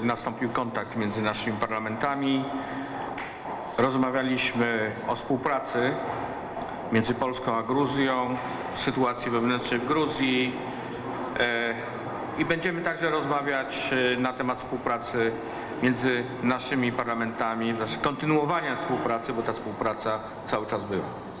Nastąpił kontakt między naszymi parlamentami. Rozmawialiśmy o współpracy między Polską a Gruzją, sytuacji wewnętrznej w Gruzji e, i będziemy także rozmawiać e, na temat współpracy między naszymi parlamentami, kontynuowania współpracy, bo ta współpraca cały czas była.